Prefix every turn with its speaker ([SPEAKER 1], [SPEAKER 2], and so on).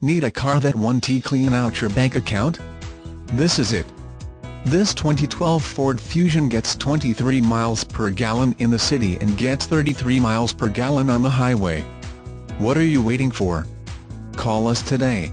[SPEAKER 1] Need a car that won't clean out your bank account? This is it. This 2012 Ford Fusion gets 23 miles per gallon in the city and gets 33 miles per gallon on the highway. What are you waiting for? Call us today.